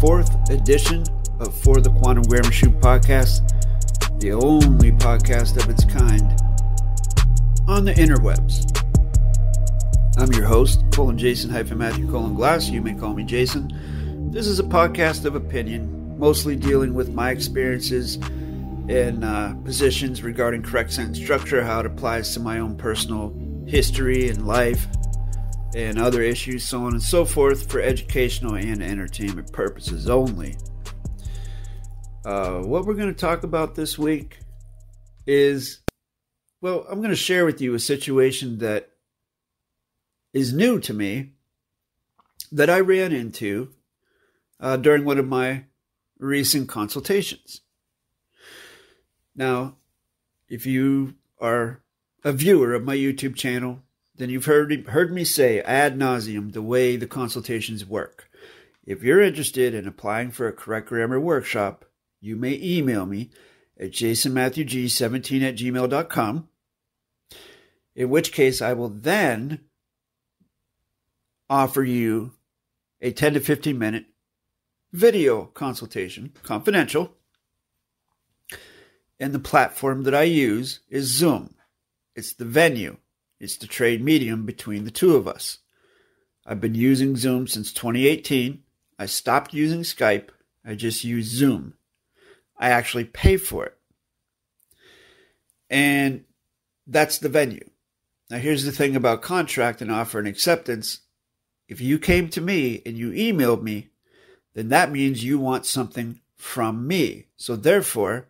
fourth edition of For the Quantum Grammar Shoot podcast, the only podcast of its kind on the interwebs. I'm your host, colon Jason hyphen Matthew colon Glass. You may call me Jason. This is a podcast of opinion, mostly dealing with my experiences and uh, positions regarding correct sentence structure, how it applies to my own personal history and life, and other issues, so on and so forth, for educational and entertainment purposes only. Uh, what we're going to talk about this week is well, I'm going to share with you a situation that is new to me that I ran into uh, during one of my recent consultations. Now, if you are a viewer of my YouTube channel, then you've heard heard me say ad nauseum the way the consultations work. If you're interested in applying for a correct grammar workshop, you may email me at jasonmatthewg17 at gmail.com, in which case I will then offer you a 10 to 15 minute video consultation, confidential. And the platform that I use is Zoom. It's the venue. It's the trade medium between the two of us. I've been using Zoom since 2018. I stopped using Skype. I just use Zoom. I actually pay for it. And that's the venue. Now, here's the thing about contract and offer and acceptance. If you came to me and you emailed me, then that means you want something from me. So, therefore,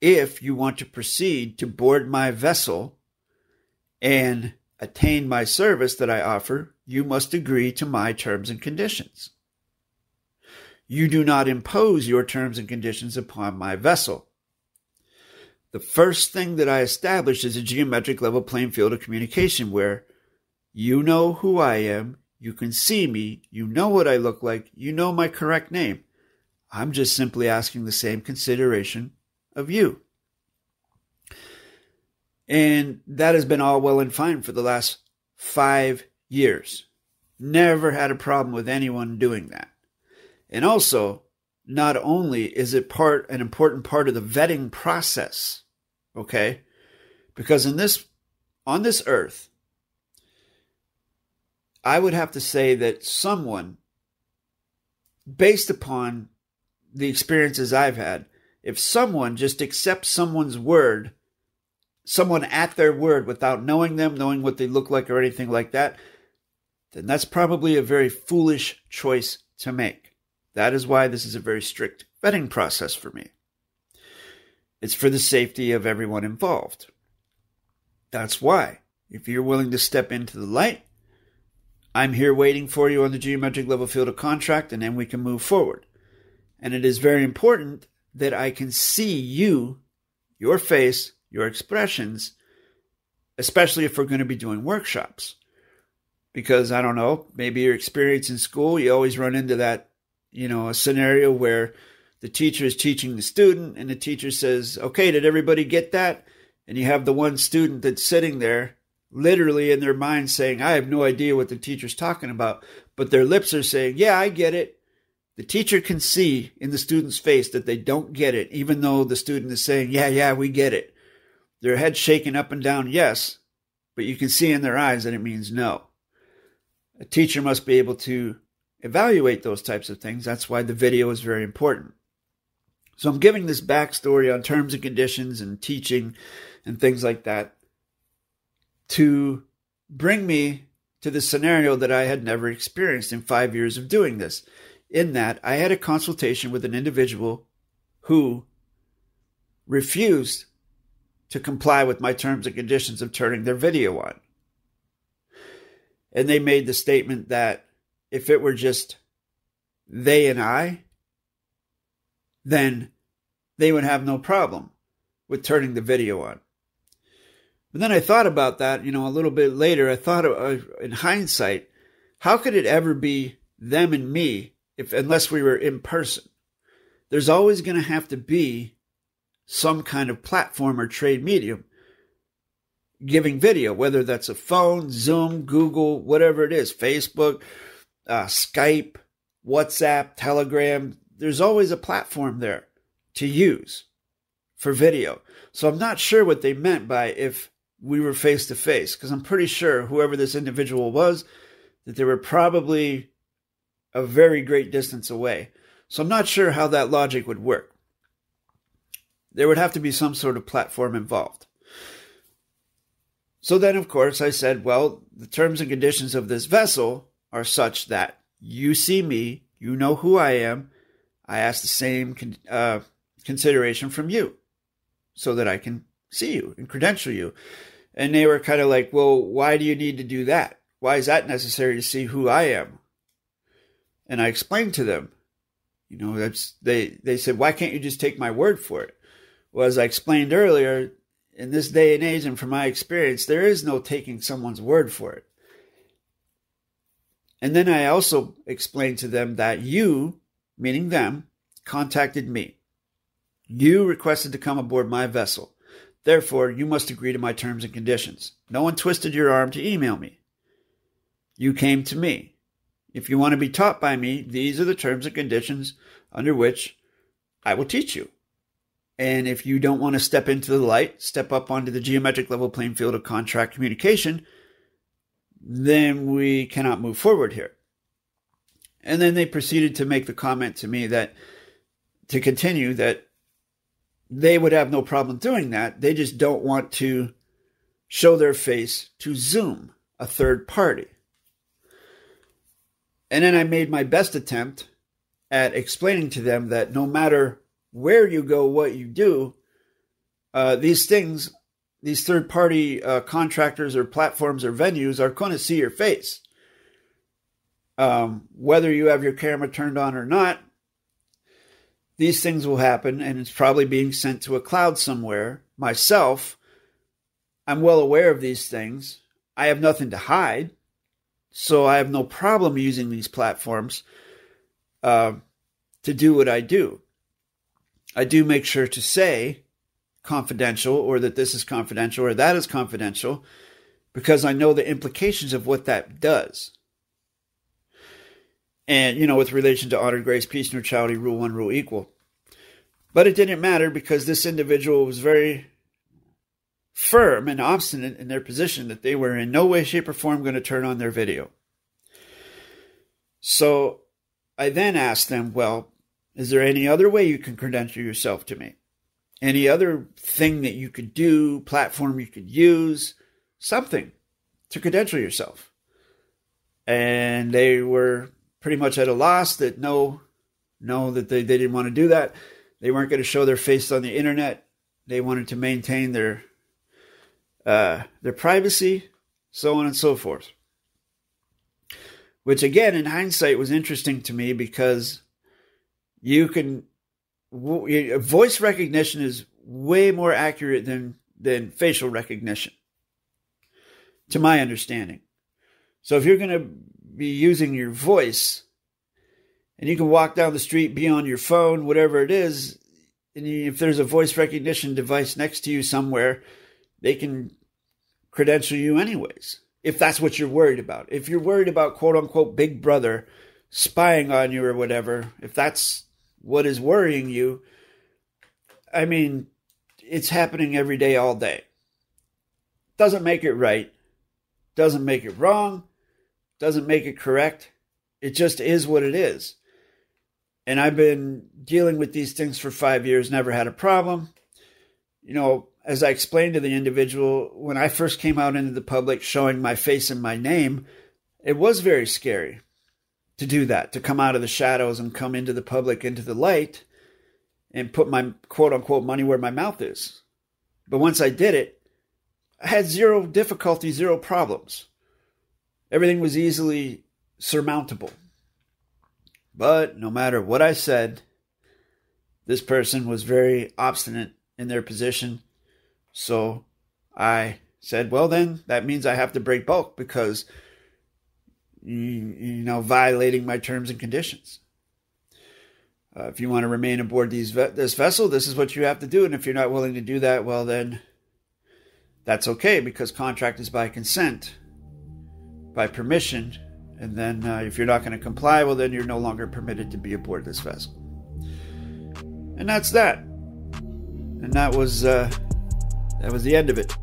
if you want to proceed to board my vessel, and attain my service that I offer, you must agree to my terms and conditions. You do not impose your terms and conditions upon my vessel. The first thing that I establish is a geometric level playing field of communication where you know who I am, you can see me, you know what I look like, you know my correct name. I'm just simply asking the same consideration of you. And that has been all well and fine for the last five years. Never had a problem with anyone doing that. And also, not only is it part an important part of the vetting process, okay? Because in this on this earth, I would have to say that someone based upon the experiences I've had, if someone just accepts someone's word someone at their word without knowing them, knowing what they look like, or anything like that, then that's probably a very foolish choice to make. That is why this is a very strict vetting process for me. It's for the safety of everyone involved. That's why, if you're willing to step into the light, I'm here waiting for you on the geometric level field of contract, and then we can move forward. And it is very important that I can see you, your face, your expressions, especially if we're going to be doing workshops. Because I don't know, maybe your experience in school, you always run into that, you know, a scenario where the teacher is teaching the student and the teacher says, okay, did everybody get that? And you have the one student that's sitting there literally in their mind saying, I have no idea what the teacher's talking about, but their lips are saying, yeah, I get it. The teacher can see in the student's face that they don't get it, even though the student is saying, yeah, yeah, we get it their head shaking up and down, yes, but you can see in their eyes that it means no. A teacher must be able to evaluate those types of things. That's why the video is very important. So I'm giving this backstory on terms and conditions and teaching and things like that to bring me to the scenario that I had never experienced in five years of doing this. In that, I had a consultation with an individual who refused to comply with my terms and conditions of turning their video on. And they made the statement that if it were just they and I, then they would have no problem with turning the video on. But then I thought about that, you know, a little bit later. I thought uh, in hindsight, how could it ever be them and me if unless we were in person? There's always going to have to be some kind of platform or trade medium giving video, whether that's a phone, Zoom, Google, whatever it is, Facebook, uh, Skype, WhatsApp, Telegram. There's always a platform there to use for video. So I'm not sure what they meant by if we were face to face, because I'm pretty sure whoever this individual was, that they were probably a very great distance away. So I'm not sure how that logic would work. There would have to be some sort of platform involved. So then, of course, I said, well, the terms and conditions of this vessel are such that you see me, you know who I am. I ask the same uh, consideration from you so that I can see you and credential you. And they were kind of like, well, why do you need to do that? Why is that necessary to see who I am? And I explained to them, you know, that's they they said, why can't you just take my word for it? Well, as I explained earlier, in this day and age, and from my experience, there is no taking someone's word for it. And then I also explained to them that you, meaning them, contacted me. You requested to come aboard my vessel. Therefore, you must agree to my terms and conditions. No one twisted your arm to email me. You came to me. If you want to be taught by me, these are the terms and conditions under which I will teach you. And if you don't want to step into the light, step up onto the geometric level playing field of contract communication, then we cannot move forward here. And then they proceeded to make the comment to me that to continue that they would have no problem doing that. They just don't want to show their face to Zoom, a third party. And then I made my best attempt at explaining to them that no matter where you go, what you do, uh, these things, these third party uh, contractors or platforms or venues are going to see your face. Um, whether you have your camera turned on or not, these things will happen and it's probably being sent to a cloud somewhere. Myself, I'm well aware of these things. I have nothing to hide. So I have no problem using these platforms uh, to do what I do. I do make sure to say confidential or that this is confidential or that is confidential because I know the implications of what that does. And, you know, with relation to honor, grace, peace, neutrality, rule one, rule equal. But it didn't matter because this individual was very firm and obstinate in their position that they were in no way, shape, or form going to turn on their video. So I then asked them, well, is there any other way you can credential yourself to me? Any other thing that you could do, platform you could use, something to credential yourself? And they were pretty much at a loss that no, no, that they, they didn't want to do that. They weren't going to show their face on the internet. They wanted to maintain their uh, their privacy, so on and so forth. Which again, in hindsight, was interesting to me because you can voice recognition is way more accurate than than facial recognition, to my understanding. So if you're going to be using your voice and you can walk down the street, be on your phone, whatever it is, and if there's a voice recognition device next to you somewhere, they can credential you anyways. If that's what you're worried about. If you're worried about quote unquote big brother spying on you or whatever, if that's what is worrying you, I mean, it's happening every day, all day. Doesn't make it right. Doesn't make it wrong doesn't make it correct. It just is what it is. And I've been dealing with these things for five years, never had a problem. You know, as I explained to the individual, when I first came out into the public showing my face and my name, it was very scary to do that, to come out of the shadows and come into the public, into the light, and put my quote unquote money where my mouth is. But once I did it, I had zero difficulty, zero problems. Everything was easily surmountable. But no matter what I said, this person was very obstinate in their position. So I said, well, then that means I have to break bulk because, you, know, violating my terms and conditions. Uh, if you want to remain aboard these this vessel, this is what you have to do. And if you're not willing to do that, well, then that's okay because contract is by consent by permission And then uh, if you're not going to comply, well, then you're no longer permitted to be aboard this vessel. And that's that. And that was uh, that was the end of it.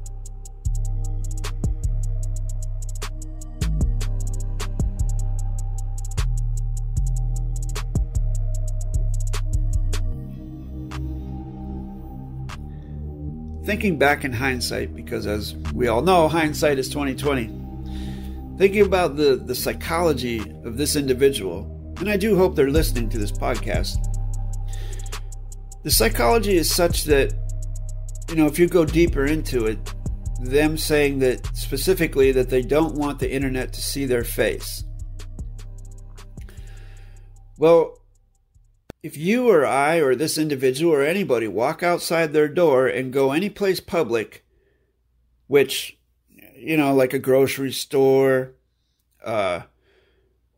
Thinking back in hindsight, because as we all know, hindsight is 2020. Thinking about the, the psychology of this individual, and I do hope they're listening to this podcast. The psychology is such that, you know, if you go deeper into it, them saying that specifically that they don't want the internet to see their face. Well, if you or I or this individual or anybody walk outside their door and go any place public, which, you know, like a grocery store, uh,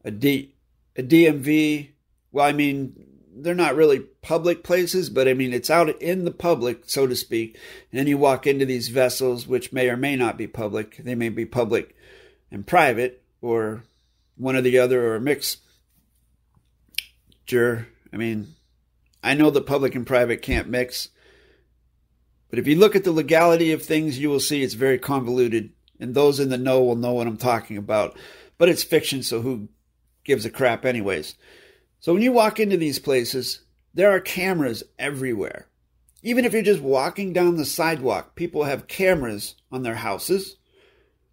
a, D, a DMV, well, I mean, they're not really public places, but I mean, it's out in the public, so to speak. And then you walk into these vessels, which may or may not be public. They may be public and private, or one or the other, or a mix. I mean, I know the public and private can't mix, but if you look at the legality of things, you will see it's very convoluted, and those in the know will know what I'm talking about. But it's fiction, so who gives a crap, anyways? So when you walk into these places, there are cameras everywhere. Even if you're just walking down the sidewalk, people have cameras on their houses.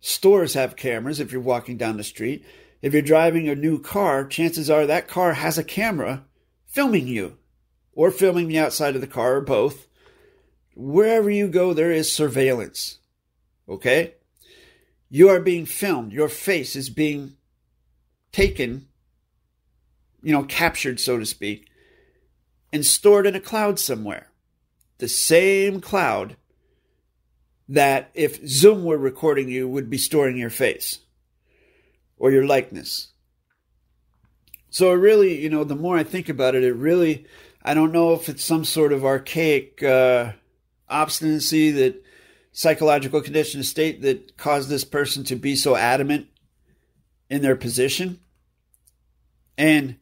Stores have cameras if you're walking down the street. If you're driving a new car, chances are that car has a camera filming you or filming the outside of the car or both. Wherever you go, there is surveillance. Okay? You are being filmed. Your face is being taken, you know, captured, so to speak, and stored in a cloud somewhere. The same cloud that if Zoom were recording you would be storing your face or your likeness. So it really, you know, the more I think about it, it really, I don't know if it's some sort of archaic uh, obstinacy that psychological condition state that caused this person to be so adamant in their position. And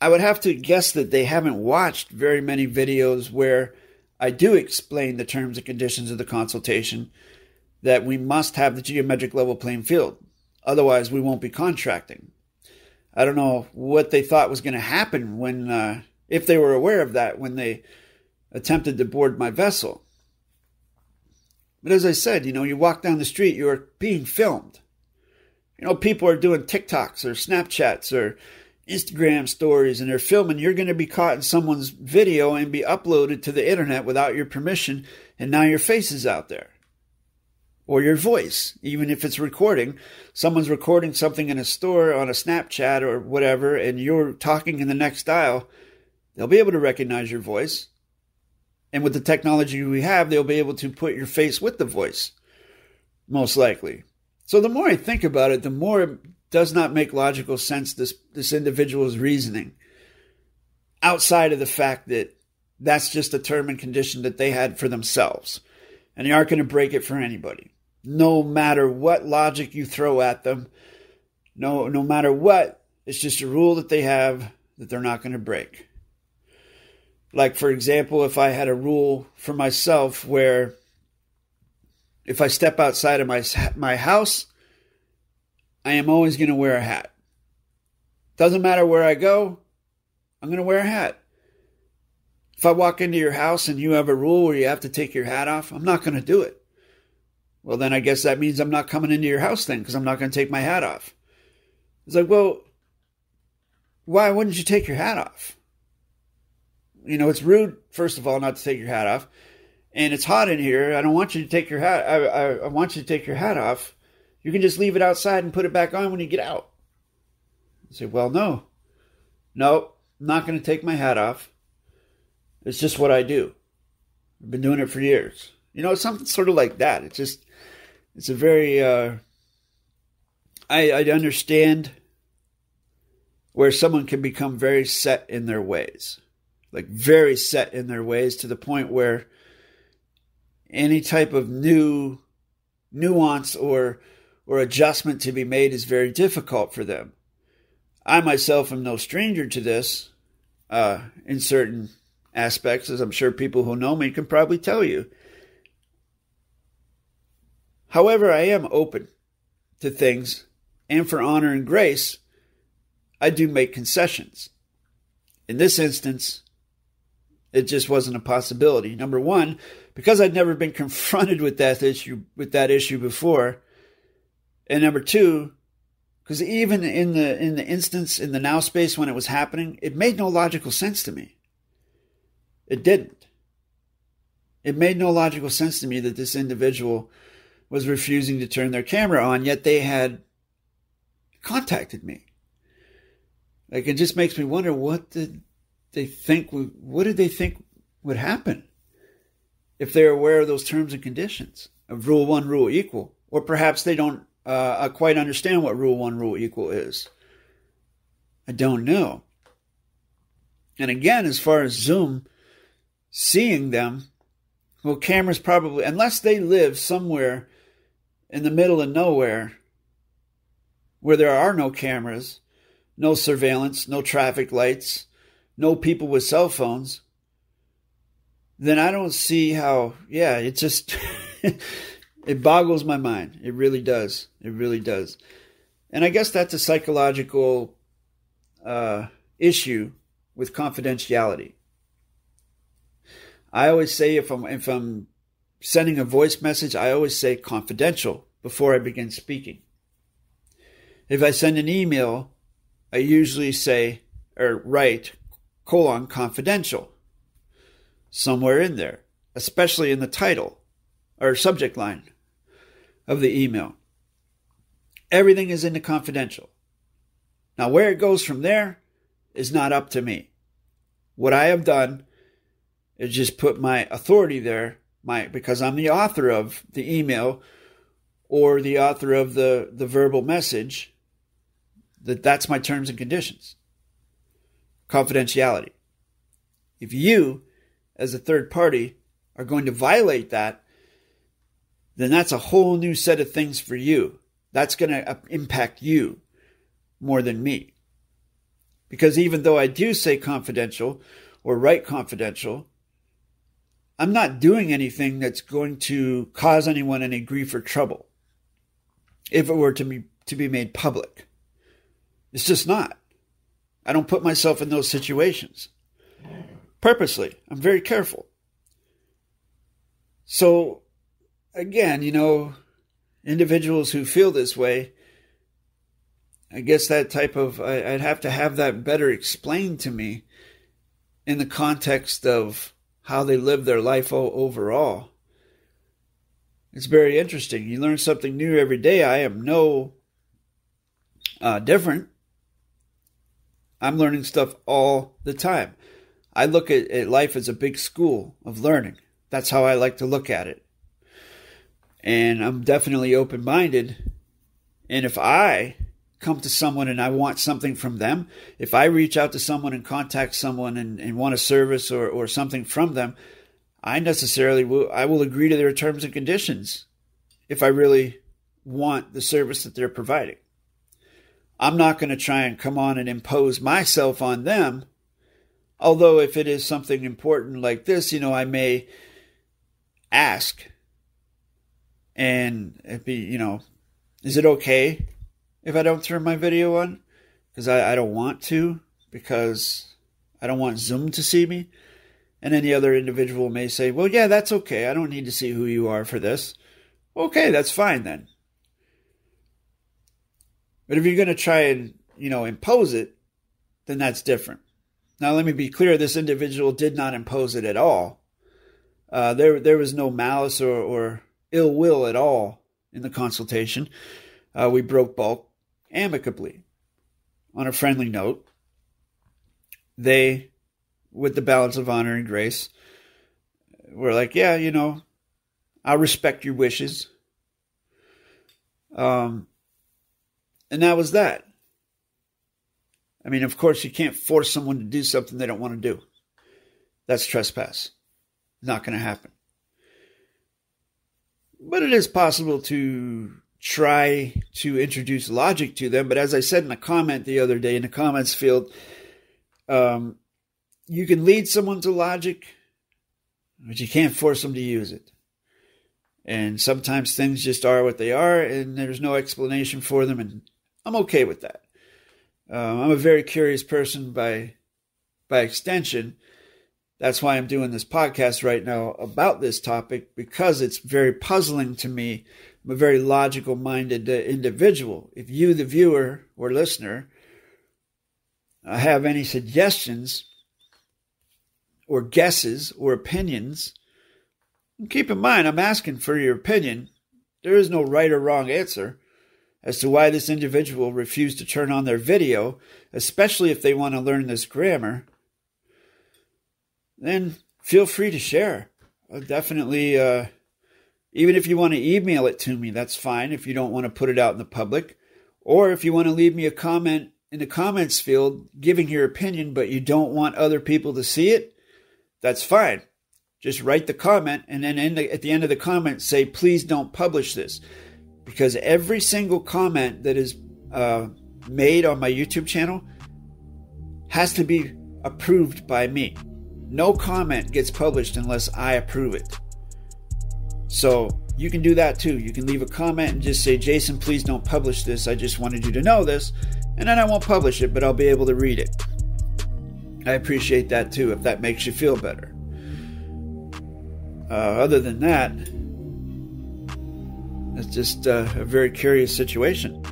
I would have to guess that they haven't watched very many videos where I do explain the terms and conditions of the consultation that we must have the geometric level playing field. Otherwise, we won't be contracting. I don't know what they thought was going to happen when, uh, if they were aware of that when they attempted to board my vessel. But as I said, you know, you walk down the street, you are being filmed. You know, people are doing TikToks or Snapchats or Instagram stories and they're filming. You're going to be caught in someone's video and be uploaded to the internet without your permission, and now your face is out there or your voice, even if it's recording. Someone's recording something in a store on a Snapchat or whatever, and you're talking in the next dial, they'll be able to recognize your voice. And with the technology we have, they'll be able to put your face with the voice, most likely. So the more I think about it, the more it does not make logical sense this, this individual's reasoning outside of the fact that that's just a term and condition that they had for themselves. And they aren't going to break it for anybody no matter what logic you throw at them, no, no matter what, it's just a rule that they have that they're not going to break. Like, for example, if I had a rule for myself where if I step outside of my, my house, I am always going to wear a hat. Doesn't matter where I go, I'm going to wear a hat. If I walk into your house and you have a rule where you have to take your hat off, I'm not going to do it. Well, then I guess that means I'm not coming into your house then because I'm not going to take my hat off. It's like, well, why wouldn't you take your hat off? You know, it's rude, first of all, not to take your hat off. And it's hot in here. I don't want you to take your hat. I, I, I want you to take your hat off. You can just leave it outside and put it back on when you get out. I say, well, no. No, I'm not going to take my hat off. It's just what I do. I've been doing it for years. You know, something sort of like that. It's just it's a very uh, I, I understand where someone can become very set in their ways, like very set in their ways to the point where any type of new nuance or or adjustment to be made is very difficult for them. I myself am no stranger to this uh, in certain aspects, as I'm sure people who know me can probably tell you. However, I am open to things, and for honor and grace, I do make concessions. In this instance, it just wasn't a possibility. Number one, because I'd never been confronted with that issue with that issue before, and number two, because even in the in the instance in the now space when it was happening, it made no logical sense to me. It didn't. It made no logical sense to me that this individual was refusing to turn their camera on, yet they had contacted me. Like it just makes me wonder what did they think? What did they think would happen if they're aware of those terms and conditions of Rule One, Rule Equal, or perhaps they don't uh, quite understand what Rule One, Rule Equal is. I don't know. And again, as far as Zoom seeing them, well, cameras probably, unless they live somewhere in the middle of nowhere where there are no cameras, no surveillance, no traffic lights, no people with cell phones, then I don't see how, yeah, it just, it boggles my mind. It really does. It really does. And I guess that's a psychological uh, issue with confidentiality. I always say if I'm if I'm sending a voice message, I always say confidential before I begin speaking. If I send an email, I usually say or write colon confidential somewhere in there, especially in the title or subject line of the email. Everything is in the confidential. Now, where it goes from there is not up to me. What I have done is just put my authority there, my because I'm the author of the email or the author of the, the verbal message, that that's my terms and conditions. Confidentiality. If you, as a third party, are going to violate that, then that's a whole new set of things for you. That's going to uh, impact you more than me. Because even though I do say confidential or write confidential, I'm not doing anything that's going to cause anyone any grief or trouble if it were to be, to be made public. It's just not. I don't put myself in those situations purposely. I'm very careful. So, again, you know, individuals who feel this way, I guess that type of, I'd have to have that better explained to me in the context of how they live their life overall. It's very interesting. You learn something new every day. I am no uh, different. I'm learning stuff all the time. I look at, at life as a big school of learning. That's how I like to look at it. And I'm definitely open minded. And if I come to someone and I want something from them, if I reach out to someone and contact someone and, and want a service or, or something from them, I necessarily will I will agree to their terms and conditions if I really want the service that they're providing. I'm not going to try and come on and impose myself on them. Although if it is something important like this, you know, I may ask and it be, you know, is it okay if I don't turn my video on? Because I, I don't want to, because I don't want Zoom to see me. And any other individual may say, well, yeah, that's okay. I don't need to see who you are for this. Okay, that's fine then. But if you're going to try and, you know, impose it, then that's different. Now, let me be clear this individual did not impose it at all. Uh, there, there was no malice or, or ill will at all in the consultation. Uh, we broke bulk amicably on a friendly note. They with the balance of honor and grace. We're like, yeah, you know, I respect your wishes. Um, and that was that. I mean, of course, you can't force someone to do something they don't want to do. That's trespass. Not going to happen. But it is possible to try to introduce logic to them. But as I said in a comment the other day in the comments field, um, you can lead someone to logic, but you can't force them to use it. And sometimes things just are what they are, and there's no explanation for them, and I'm okay with that. Um, I'm a very curious person by by extension. That's why I'm doing this podcast right now about this topic because it's very puzzling to me A very logical minded uh, individual. If you, the viewer or listener, uh, have any suggestions or guesses or opinions, keep in mind I'm asking for your opinion. There is no right or wrong answer as to why this individual refused to turn on their video, especially if they want to learn this grammar. Then feel free to share. I'll definitely. Uh, even if you want to email it to me, that's fine if you don't want to put it out in the public. Or if you want to leave me a comment in the comments field giving your opinion, but you don't want other people to see it, that's fine. Just write the comment and then the, at the end of the comment say, please don't publish this. Because every single comment that is uh, made on my YouTube channel has to be approved by me. No comment gets published unless I approve it. So you can do that too. You can leave a comment and just say, Jason, please don't publish this. I just wanted you to know this. And then I won't publish it, but I'll be able to read it. I appreciate that too, if that makes you feel better. Uh, other than that, it's just uh, a very curious situation.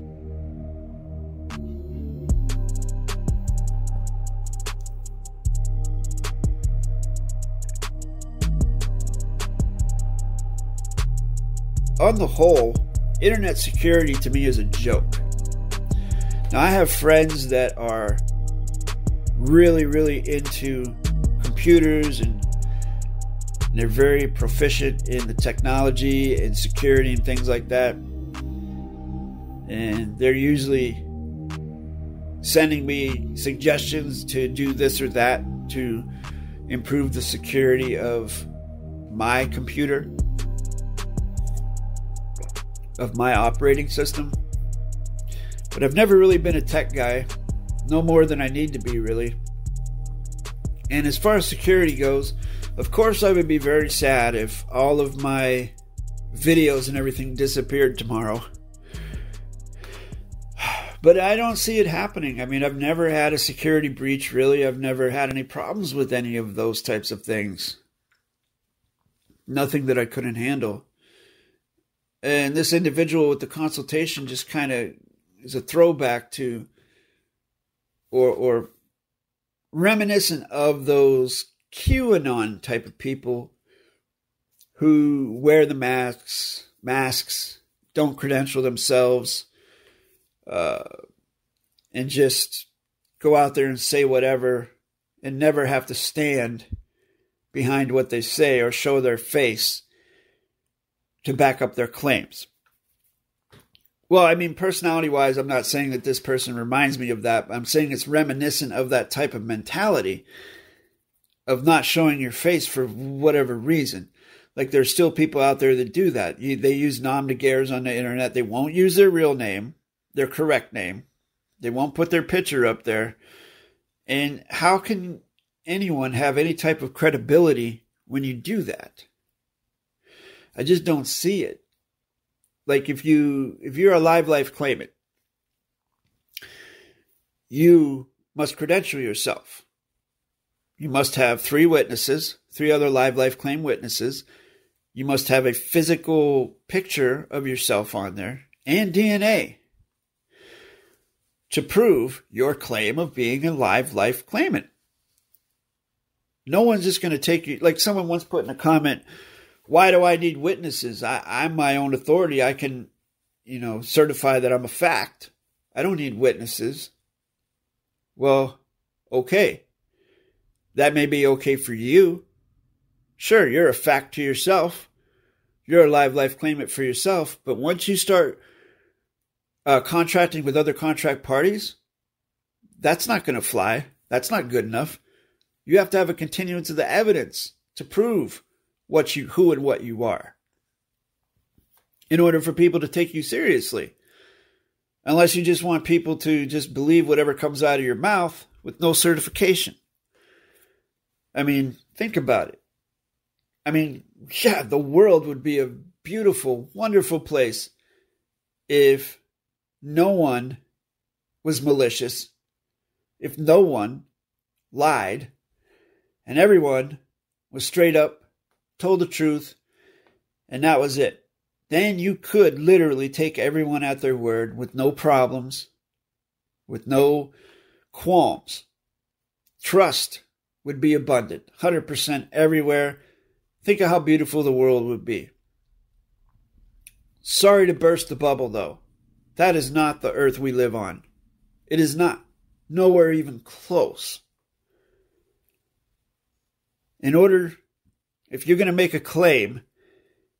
On the whole, internet security to me is a joke. Now, I have friends that are really, really into computers and they're very proficient in the technology and security and things like that. And they're usually sending me suggestions to do this or that to improve the security of my computer of my operating system. But I've never really been a tech guy, no more than I need to be, really. And as far as security goes, of course, I would be very sad if all of my videos and everything disappeared tomorrow. But I don't see it happening. I mean, I've never had a security breach, really. I've never had any problems with any of those types of things. Nothing that I couldn't handle. And this individual with the consultation just kind of is a throwback to or or reminiscent of those QAnon type of people who wear the masks, masks, don't credential themselves, uh, and just go out there and say whatever and never have to stand behind what they say or show their face to back up their claims. Well, I mean, personality wise, I'm not saying that this person reminds me of that. I'm saying it's reminiscent of that type of mentality of not showing your face for whatever reason. Like there's still people out there that do that. They use nom de guerres on the internet. They won't use their real name, their correct name. They won't put their picture up there. And how can anyone have any type of credibility when you do that? I just don't see it. Like if you if you're a live life claimant, you must credential yourself. You must have three witnesses, three other live life claim witnesses. You must have a physical picture of yourself on there and DNA to prove your claim of being a live life claimant. No one's just going to take you, like someone once put in a comment, why do I need witnesses? I, I'm my own authority. I can, you know, certify that I'm a fact. I don't need witnesses. Well, okay. That may be okay for you. Sure, you're a fact to yourself. You're a live life claimant for yourself. But once you start uh, contracting with other contract parties, that's not going to fly. That's not good enough. You have to have a continuance of the evidence to prove what you who and what you are. in order for people to take you seriously. Unless you just want people to just believe whatever comes out of your mouth with no certification. I mean, think about it. I mean, yeah, the world would be a beautiful, wonderful place if no one was malicious, if no one lied, and everyone was straight up, told the truth, and that was it. Then you could literally take everyone at their word with no problems, with no qualms. Trust would be abundant, 100% everywhere. Think of how beautiful the world would be. Sorry to burst the bubble, though. That is not the earth we live on. It is not. Nowhere even close. In order, if you're going to make a claim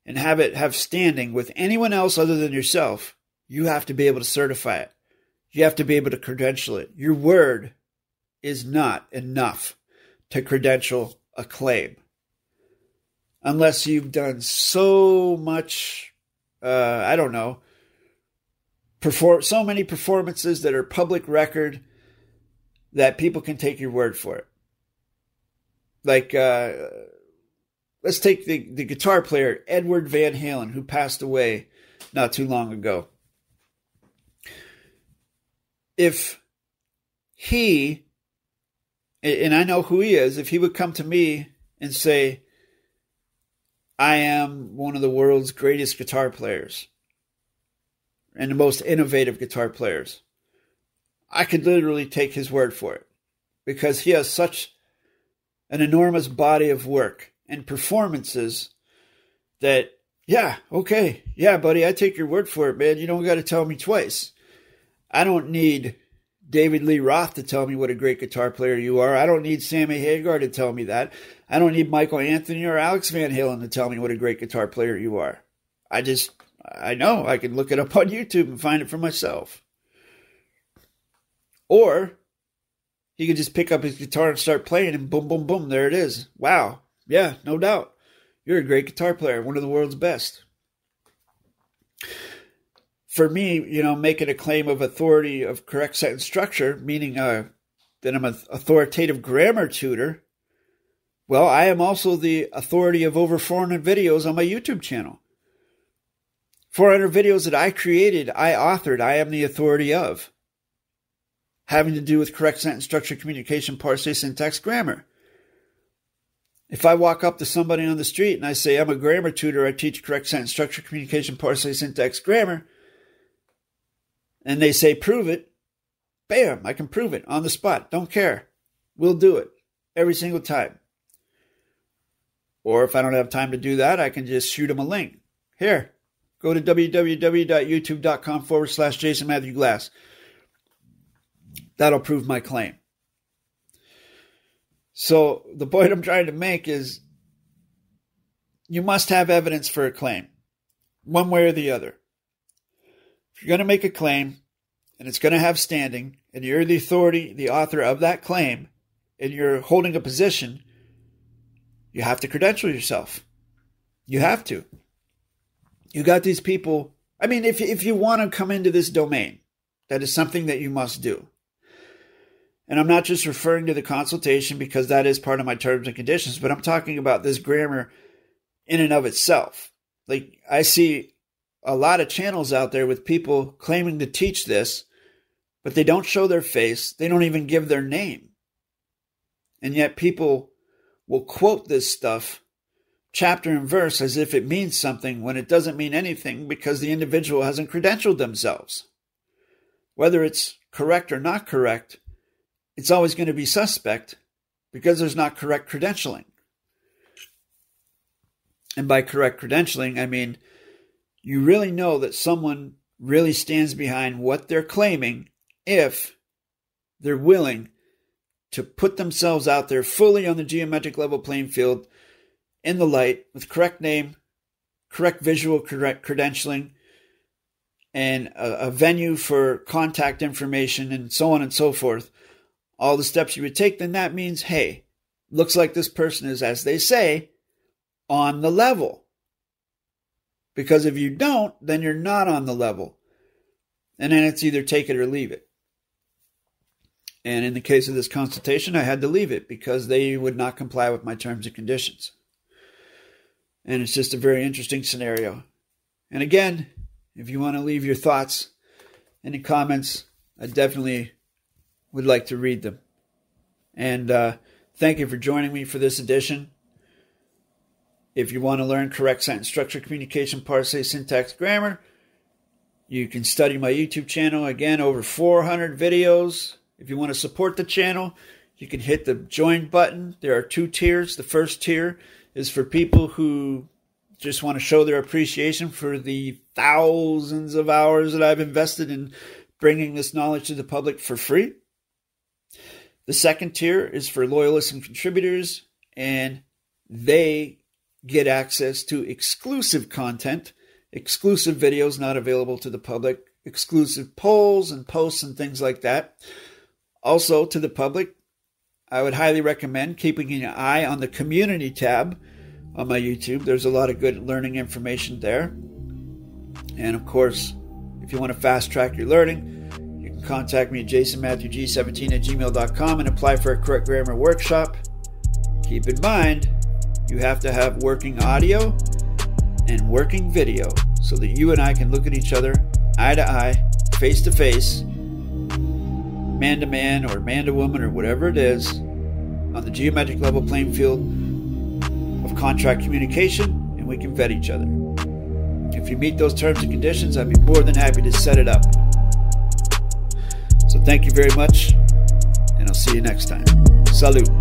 and have it have standing with anyone else other than yourself, you have to be able to certify it. You have to be able to credential it. Your word is not enough to credential a claim unless you've done so much, uh, I don't know, perform so many performances that are public record that people can take your word for it. Like, uh, let's take the, the guitar player Edward Van Halen, who passed away not too long ago. If he, and I know who he is, if he would come to me and say, I am one of the world's greatest guitar players and the most innovative guitar players, I could literally take his word for it because he has such an enormous body of work and performances that, yeah, okay, yeah, buddy, I take your word for it, man. You don't got to tell me twice. I don't need David Lee Roth to tell me what a great guitar player you are. I don't need Sammy Hagar to tell me that. I don't need Michael Anthony or Alex Van Halen to tell me what a great guitar player you are. I just, I know I can look it up on YouTube and find it for myself. Or he could just pick up his guitar and start playing, and boom, boom, boom, there it is. Wow. Yeah, no doubt. You're a great guitar player, one of the world's best. For me, you know, making a claim of authority of correct sentence structure, meaning uh, that I'm an authoritative grammar tutor, well, I am also the authority of over 400 videos on my YouTube channel. 400 videos that I created, I authored, I am the authority of having to do with correct sentence structure, communication, parsing, syntax, grammar. If I walk up to somebody on the street and I say, I'm a grammar tutor, I teach correct sentence structure, communication, parsing, syntax, grammar, and they say, prove it, bam, I can prove it on the spot. Don't care. We'll do it every single time. Or if I don't have time to do that, I can just shoot them a link. Here, go to www.youtube.com forward slash Jason Matthew Glass. That'll prove my claim. So the point I'm trying to make is you must have evidence for a claim, one way or the other. If you're going to make a claim and it's going to have standing, and you're the authority, the author of that claim, and you're holding a position, you have to credential yourself. You have to. You got these people. I mean, if, if you want to come into this domain, that is something that you must do. And I'm not just referring to the consultation because that is part of my terms and conditions, but I'm talking about this grammar in and of itself. Like I see a lot of channels out there with people claiming to teach this, but they don't show their face. They don't even give their name. And yet people will quote this stuff chapter and verse as if it means something when it doesn't mean anything because the individual hasn't credentialed themselves. Whether it's correct or not correct, it's always going to be suspect because there's not correct credentialing. And by correct credentialing, I mean you really know that someone really stands behind what they're claiming if they're willing to put themselves out there fully on the geometric level playing field in the light with correct name, correct visual correct credentialing, and a, a venue for contact information and so on and so forth all the steps you would take, then that means, hey, looks like this person is, as they say, on the level. Because if you don't, then you're not on the level. And then it's either take it or leave it. And in the case of this consultation, I had to leave it because they would not comply with my terms and conditions. And it's just a very interesting scenario. And again, if you want to leave your thoughts, any comments, I definitely would like to read them. And uh, thank you for joining me for this edition. If you want to learn correct sentence structure, communication, parse, syntax, grammar, you can study my YouTube channel. Again, over 400 videos. If you want to support the channel, you can hit the join button. There are two tiers. The first tier is for people who just want to show their appreciation for the thousands of hours that I've invested in bringing this knowledge to the public for free. The second tier is for loyalists and contributors, and they get access to exclusive content, exclusive videos not available to the public, exclusive polls and posts and things like that. Also, to the public, I would highly recommend keeping an eye on the community tab on my YouTube. There's a lot of good learning information there. And of course, if you want to fast track your learning, contact me at jasonmatthewg17 at gmail.com and apply for a correct grammar workshop. Keep in mind, you have to have working audio and working video so that you and I can look at each other eye to eye, face to face, man to man, or man to woman, or whatever it is, on the geometric level playing field of contract communication, and we can vet each other. If you meet those terms and conditions, I'd be more than happy to set it up. So thank you very much, and I'll see you next time. Salute.